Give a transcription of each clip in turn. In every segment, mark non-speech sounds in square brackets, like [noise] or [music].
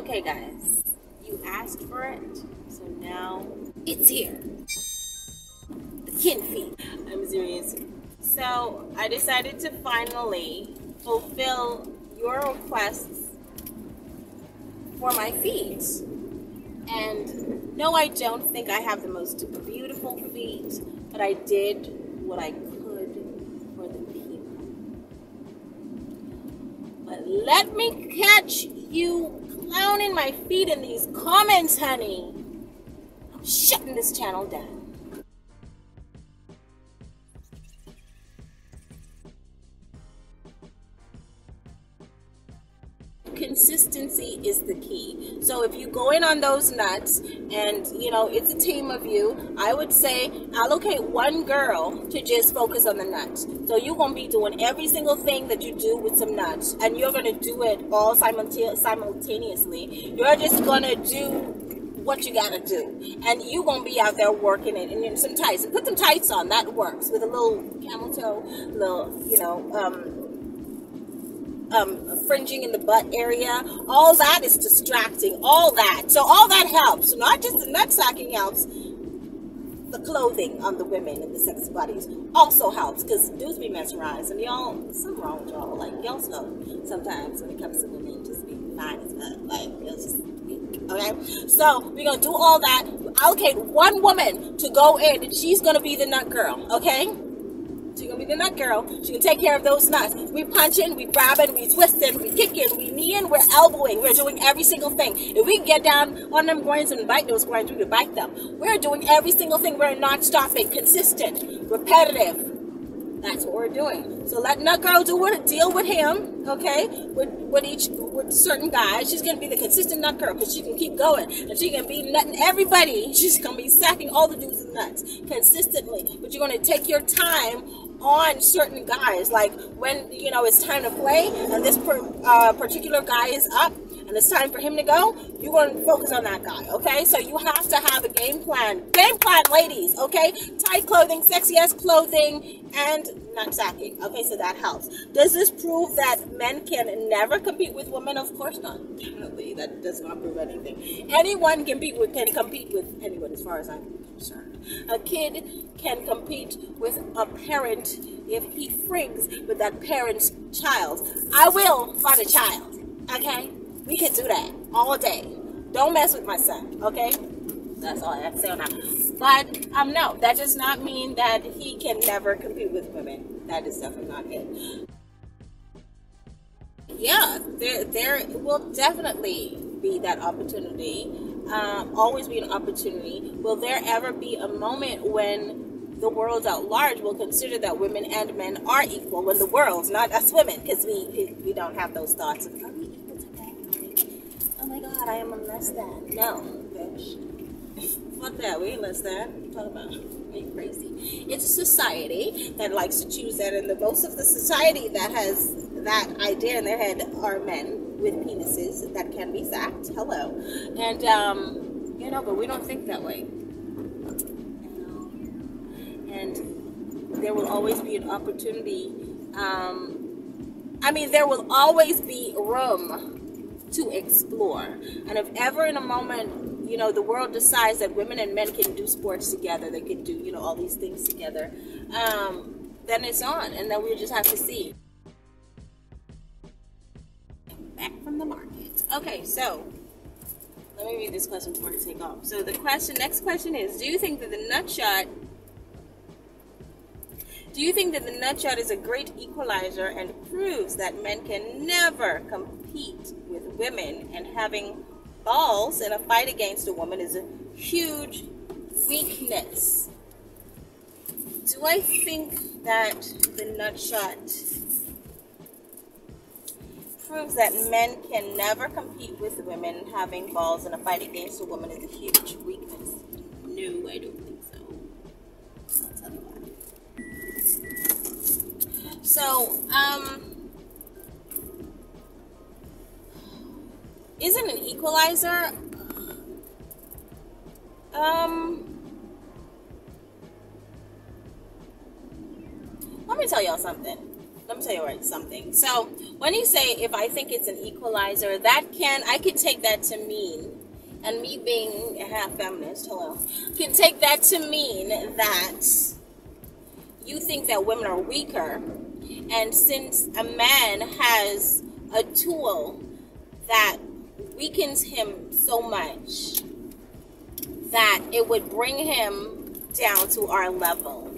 Okay, guys, you asked for it, so now it's here. The kin. I'm serious. So I decided to finally fulfill your requests for my feet. And no, I don't think I have the most beautiful feet, but I did what I could for the people. But let me catch you clowning my feet in these comments, honey. I'm shutting this channel down. consistency is the key. So if you go in on those nuts and you know it's a team of you, I would say allocate one girl to just focus on the nuts. So you're gonna be doing every single thing that you do with some nuts, and you're gonna do it all simultaneously. You're just gonna do what you gotta do. And you gonna be out there working it and some tights. And put some tights on, that works. With a little camel toe, little, you know, um, um, fringing in the butt area. All that is distracting. All that. So all that helps. Not just the nut sacking helps. The clothing on the women and the sexy bodies also helps because dudes be mesmerized and y'all, something wrong with y'all. Like y'all know sometimes when it comes to women, just be fine as fuck. Like it's just Okay, so we're gonna do all that. Allocate one woman to go in, and she's gonna be the nut girl. Okay. Be the nut girl. She can take care of those nuts. We punching, we grabbing, we twisting, we kicking, we kneeing, we're elbowing. We're doing every single thing. If we can get down on them groins and bite those groins, we can bite them. We're doing every single thing. We're not stopping. Consistent, repetitive. That's what we're doing. So let Nut Girl do what deal with him, okay? With with each with certain guys. She's gonna be the consistent nut girl because she can keep going and she can be nutting everybody. [laughs] She's gonna be sacking all the dudes and nuts consistently. But you're gonna take your time on certain guys. Like when you know it's time to play and this per, uh, particular guy is up and it's time for him to go, you're going to focus on that guy, okay? So you have to have a game plan. Game plan, ladies, okay? Tight clothing, sexy ass clothing, and not sacking. Okay, so that helps. Does this prove that men can never compete with women? Of course not. Definitely, that does not prove anything. Anyone can compete with can compete with anyone, as far as I'm A kid can compete with a parent if he frings with that parent's child. I will find a child. Okay, we can do that all day. Don't mess with my son. Okay. That's all I have to say on that. But um, no, that does not mean that he can never compete with women. That is definitely not it. Yeah, there there will definitely be that opportunity. Um, always be an opportunity. Will there ever be a moment when the world at large will consider that women and men are equal when the world, not us women, because we we don't have those thoughts of are we equal today? Oh my God, I am a less than. No, bitch. [laughs] Fuck that. We ain't less than. Talk about crazy. It's a society that likes to choose that, and the most of the society that has that idea in their head are men with penises that can be sacked. Hello, and um, you know, but we don't think that way. And there will always be an opportunity. Um, I mean, there will always be room to explore, and if ever in a moment you know the world decides that women and men can do sports together they can do you know all these things together um, then it's on and then we just have to see okay so let me read this question before I take off so the question next question is do you think that the nut shot do you think that the nut shot is a great equalizer and proves that men can never compete with women and having balls in a fight against a woman is a huge weakness. Do I think that the nut shot proves that men can never compete with women having balls in a fight against a woman is a huge weakness? No, I don't think so. I'll tell you why. So, um, isn't an equalizer. Um, let me tell y'all something. Let me tell you something. So when you say if I think it's an equalizer, that can I could take that to mean, and me being a half feminist, hello, can take that to mean that you think that women are weaker, and since a man has a tool that weakens him so much that it would bring him down to our level.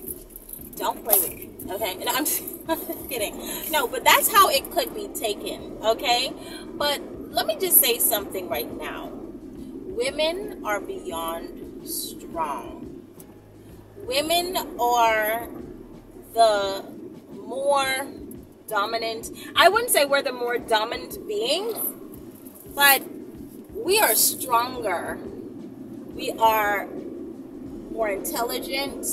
Don't play with me, okay? No, I'm [laughs] kidding. No, but that's how it could be taken, okay? But let me just say something right now. Women are beyond strong. Women are the more dominant. I wouldn't say we're the more dominant beings, but we are stronger. We are more intelligent.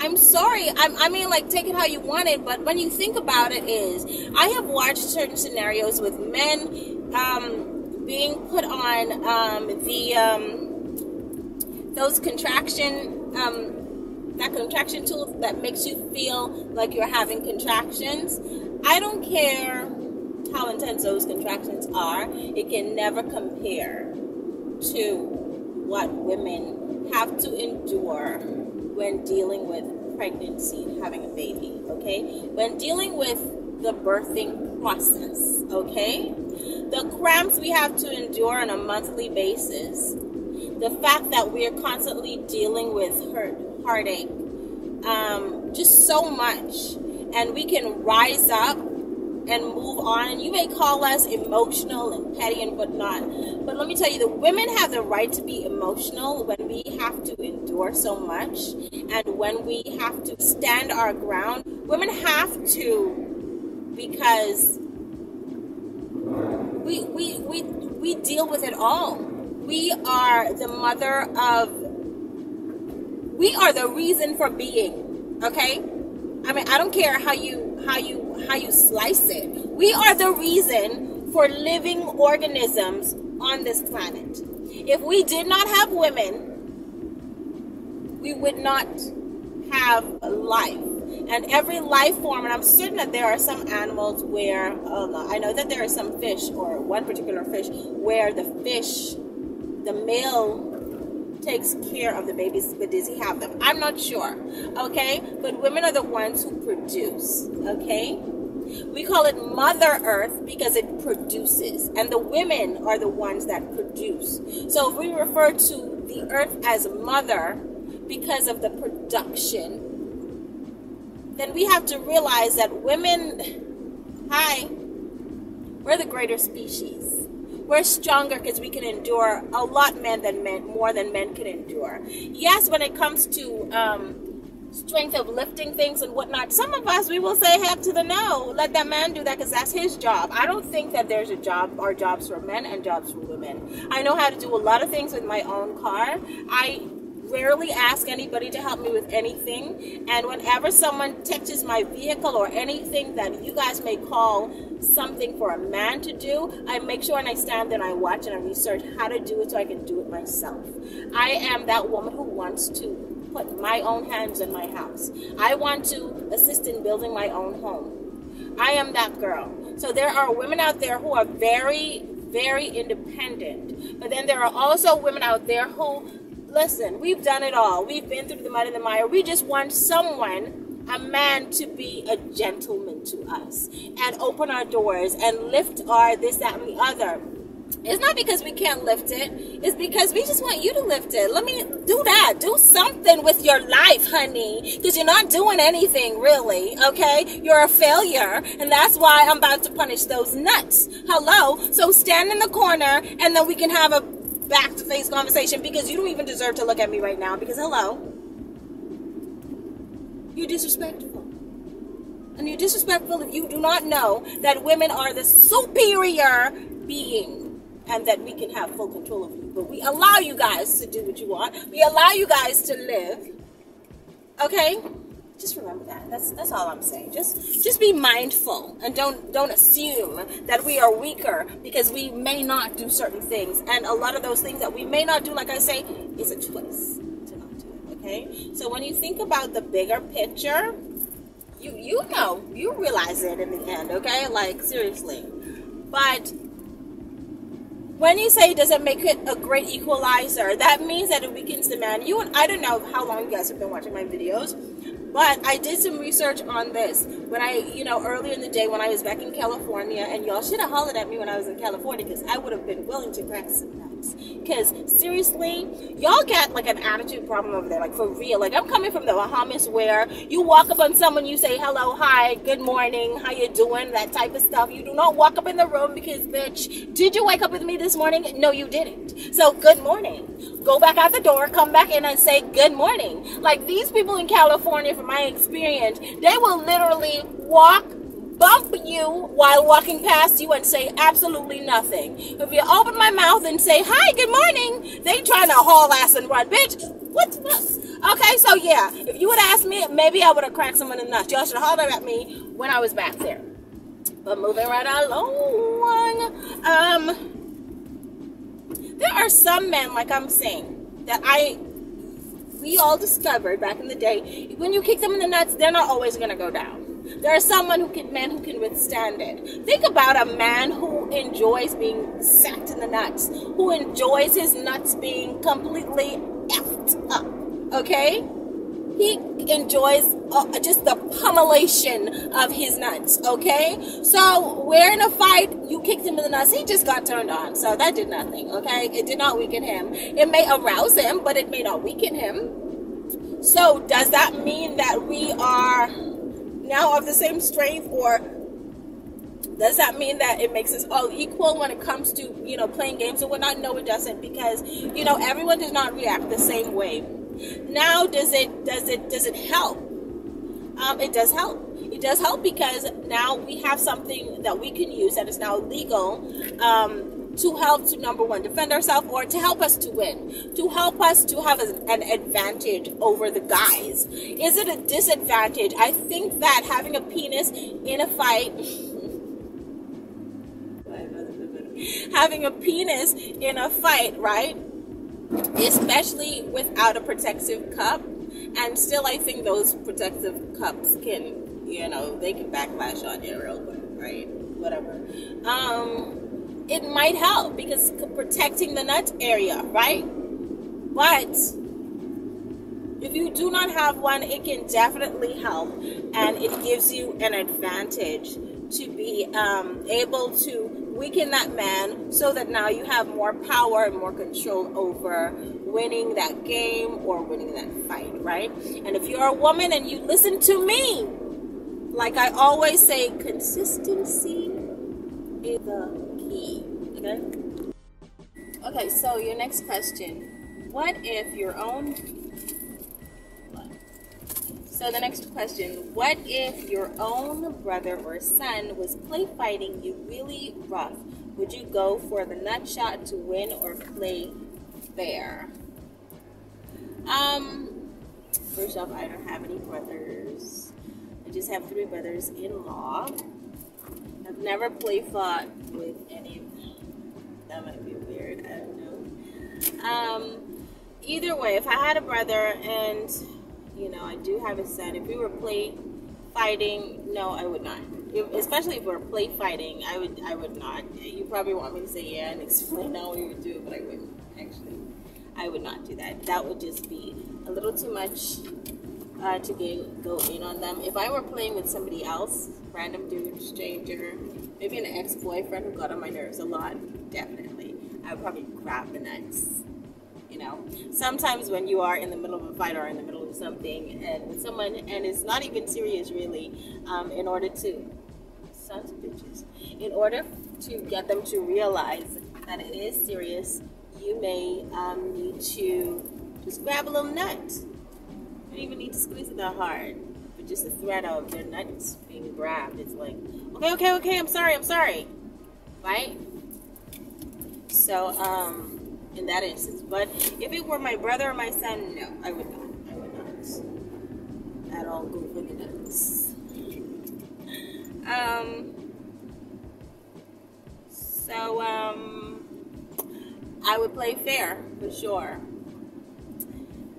I'm sorry. I'm, I mean, like, take it how you want it, but when you think about it, is I have watched certain scenarios with men um, being put on um, the um, those contraction um, that contraction tool that makes you feel like you're having contractions. I don't care how intense those contractions are, it can never compare to what women have to endure when dealing with pregnancy and having a baby, okay? When dealing with the birthing process, okay? The cramps we have to endure on a monthly basis, the fact that we are constantly dealing with hurt, heartache, um, just so much, and we can rise up and move on. And you may call us emotional and petty and whatnot, but let me tell you, the women have the right to be emotional when we have to endure so much and when we have to stand our ground. Women have to because we we we we deal with it all. We are the mother of we are the reason for being. Okay? I mean, I don't care how you how you how you slice it. We are the reason for living organisms on this planet. If we did not have women, we would not have life. And every life form, and I'm certain that there are some animals where, oh I know that there are some fish, or one particular fish, where the fish, the male takes care of the babies, but does he have them? I'm not sure. Okay? But women are the ones who produce. Okay? We call it Mother Earth because it produces, and the women are the ones that produce. So if we refer to the earth as mother because of the production, then we have to realize that women, hi, we're the greater species we're stronger because we can endure a lot men than men more than men can endure. Yes when it comes to um, strength of lifting things and whatnot some of us we will say heck to the no. Let that man do that because that's his job. I don't think that there's a job or jobs for men and jobs for women. I know how to do a lot of things with my own car. I rarely ask anybody to help me with anything. And whenever someone touches my vehicle or anything that you guys may call something for a man to do, I make sure and I stand and I watch and I research how to do it so I can do it myself. I am that woman who wants to put my own hands in my house. I want to assist in building my own home. I am that girl. So there are women out there who are very, very independent. But then there are also women out there who listen, we've done it all. We've been through the mud and the mire. We just want someone, a man, to be a gentleman to us and open our doors and lift our this, that, and the other. It's not because we can't lift it. It's because we just want you to lift it. Let me do that. Do something with your life, honey. Because you're not doing anything really, okay? You're a failure. And that's why I'm about to punish those nuts. Hello? So stand in the corner and then we can have a back to face conversation because you don't even deserve to look at me right now because hello. You're disrespectful. And you're disrespectful if you do not know that women are the superior being and that we can have full control of you. But we allow you guys to do what you want. We allow you guys to live. Okay? Just remember that. That's that's all I'm saying. Just just be mindful and don't don't assume that we are weaker because we may not do certain things. And a lot of those things that we may not do, like I say, is a choice to not do it. Okay. So when you think about the bigger picture, you you know you realize it in the end okay like seriously but when you say does it make it a great equalizer that means that it weakens the man you and i don't know how long you guys have been watching my videos but I did some research on this when I, you know, earlier in the day when I was back in California, and y'all should have hollered at me when I was in California because I would have been willing to crack some Because seriously, y'all got like an attitude problem over there, like for real. Like I'm coming from the Bahamas where you walk up on someone, you say hello, hi, good morning, how you doing, that type of stuff. You do not walk up in the room because, bitch, did you wake up with me this morning? No, you didn't. So good morning go back out the door, come back in and say good morning. Like these people in California, from my experience, they will literally walk, bump you while walking past you and say absolutely nothing. If you open my mouth and say hi, good morning, they trying to haul ass and run, bitch. What's this? Okay, so yeah, if you would ask me, maybe I would have cracked someone in the nuts. Y'all should have hollered at me when I was back there. But moving right along, um, there are some men, like I'm saying, that I we all discovered back in the day. When you kick them in the nuts, they're not always gonna go down. There are someone who can men who can withstand it. Think about a man who enjoys being sacked in the nuts, who enjoys his nuts being completely effed up. Okay? he enjoys uh, just the pummelation of his nuts, okay? So we're in a fight, you kicked him in the nuts, he just got turned on. So that did nothing, okay? It did not weaken him. It may arouse him, but it may not weaken him. So does that mean that we are now of the same strength or does that mean that it makes us all equal when it comes to you know playing games or whatnot no it doesn't because you know everyone does not react the same way now, does it does it does it help? Um, it does help. It does help because now we have something that we can use that is now legal um, to help to number one defend ourselves or to help us to win, to help us to have an advantage over the guys. Is it a disadvantage? I think that having a penis in a fight. [laughs] having a penis in a fight, right? especially without a protective cup. And still, I think those protective cups can, you know, they can backlash on you real quick, right? Whatever. Um, it might help because protecting the nut area, right? But if you do not have one, it can definitely help, and it gives you an advantage to be um, able to weaken that man so that now you have more power and more control over winning that game or winning that fight, right? And if you're a woman and you listen to me, like I always say, consistency is the. Okay? Okay, so your next question. What if your own so the next question, what if your own brother or son was play fighting you really rough? Would you go for the nut shot to win or play fair? Um, first off, I don't have any brothers. I just have three brothers-in-law. I've never play fought with any. That might be weird. I don't know. Um, either way, if I had a brother and you know, I do have a son. If we were play fighting, no, I would not. Especially if we are play fighting, I would, I would not. You probably want me to say yeah and explain [laughs] how we would do it, but I wouldn't actually. I would not do that. That would just be a little too much uh, to go in on them. If I were playing with somebody else, random dude, stranger, maybe an ex-boyfriend who got on my nerves a lot, definitely, I would probably grab the nuts you know? Sometimes when you are in the middle of a fight or in the middle of something and someone and it's not even serious really um, in order to sons of bitches in order to get them to realize that it is serious you may um, need to just grab a little nut. You don't even need to squeeze it that hard just the threat of their nuts being grabbed it's like okay okay okay i'm sorry i'm sorry right so um in that instance. But if it were my brother or my son, no, I would not. I would not at all go for the nuts. Um. So um, I would play fair for sure.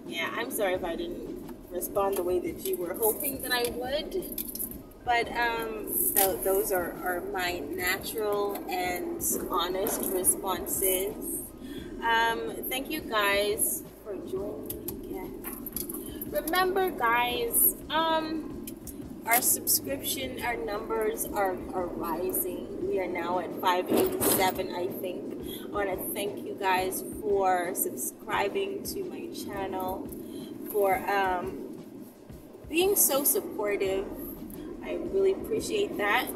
Yeah, I'm sorry if I didn't respond the way that you were hoping that I would. But um, those are, are my natural and honest responses. Um, thank you guys for joining again. Remember, guys, um, our subscription, our numbers are, are rising. We are now at 587, I think. I want to thank you guys for subscribing to my channel, for um, being so supportive I really appreciate that.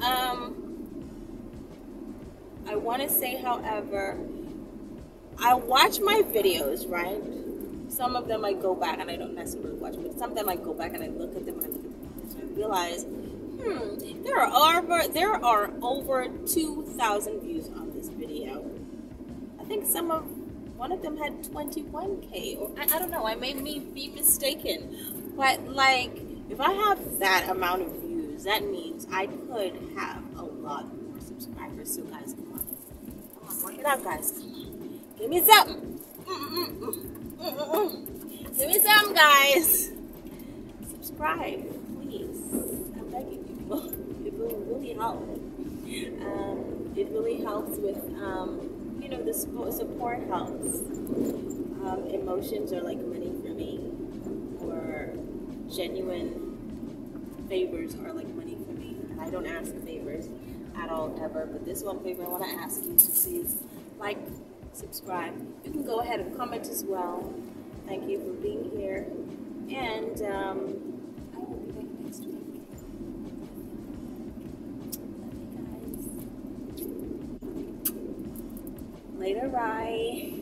Um, I want to say, however, I watch my videos, right? Some of them I go back and I don't necessarily watch, but some of them I go back and I look at them and I them and I realize, hmm, there are over there are over two thousand views on this video. I think some of one of them had 21k, or I, I don't know. I may be mistaken, but like if I have that amount of views, that means I could have a lot more subscribers. So guys, come on. Come on, work it out, guys. Come on. Give me some. Give me some, guys. Subscribe, please. I'm begging you. [laughs] It will really help. Um, it really helps with, um, you know, the support helps. Um, emotions are like money for me, or genuine favors are like money for me. I don't ask favors at all ever, but this one favor I want to ask you to please like, subscribe. You can go ahead and comment as well. Thank you for being here. And um, Bye.